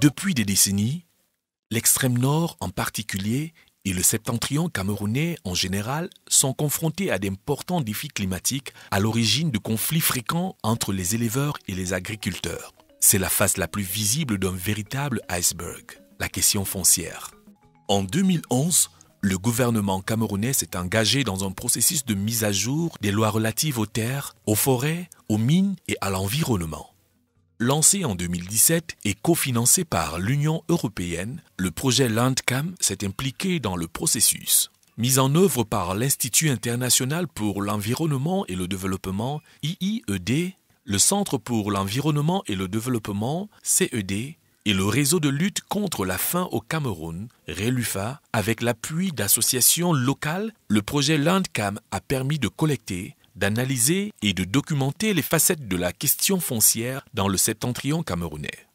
Depuis des décennies, l'extrême nord en particulier et le septentrion camerounais en général sont confrontés à d'importants défis climatiques à l'origine de conflits fréquents entre les éleveurs et les agriculteurs. C'est la face la plus visible d'un véritable iceberg, la question foncière. En 2011, le gouvernement camerounais s'est engagé dans un processus de mise à jour des lois relatives aux terres, aux forêts, aux mines et à l'environnement. Lancé en 2017 et cofinancé par l'Union européenne, le projet Landcam s'est impliqué dans le processus. Mis en œuvre par l'Institut international pour l'environnement et le développement, IIED, le Centre pour l'environnement et le développement, CED, et le réseau de lutte contre la faim au Cameroun, RELUFA, avec l'appui d'associations locales, le projet Landcam a permis de collecter, d'analyser et de documenter les facettes de la question foncière dans le septentrion camerounais.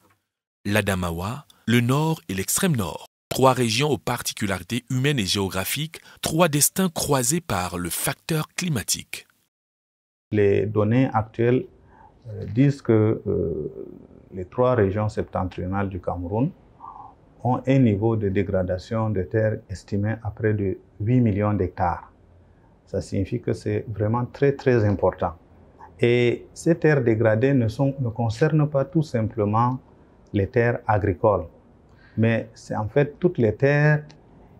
L'Adamawa, le nord et l'extrême nord, trois régions aux particularités humaines et géographiques, trois destins croisés par le facteur climatique. Les données actuelles euh, disent que euh, les trois régions septentrionales du Cameroun ont un niveau de dégradation des terres estimé à près de 8 millions d'hectares. Ça signifie que c'est vraiment très, très important. Et ces terres dégradées ne, concernent pas tout simplement les terres agricoles, mais c'est en fait toutes les terres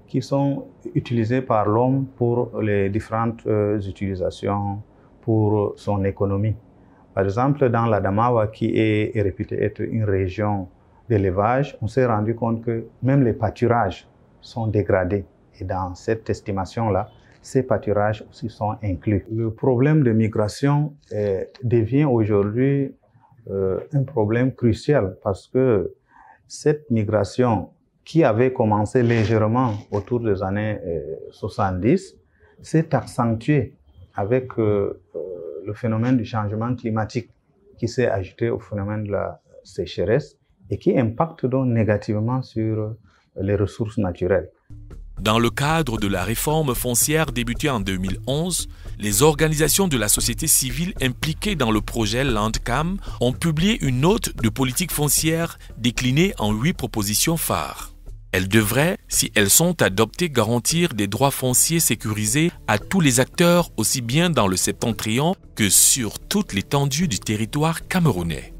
qui sont utilisées par l'homme pour les différentes euh, utilisations pour son économie. Par exemple, dans l'Adamawa, qui est, est réputée être une région d'élevage, on s'est rendu compte que même les pâturages sont dégradés. Et dans cette estimation-là, ces pâturages aussi sont inclus. Le problème de migration est, devient aujourd'hui euh, un problème crucial parce que cette migration qui avait commencé légèrement autour des années euh, 70 s'est accentuée avec euh, euh, le phénomène du changement climatique qui s'est ajouté au phénomène de la sécheresse et qui impacte donc négativement sur les ressources naturelles. Dans le cadre de la réforme foncière débutée en 2011, les organisations de la société civile impliquées dans le projet Landcam ont publié une note de politique foncière déclinée en huit propositions phares. Elles devraient, si elles sont adoptées, garantir des droits fonciers sécurisés à tous les acteurs, aussi bien dans le septentrion que sur toute l'étendue du territoire camerounais.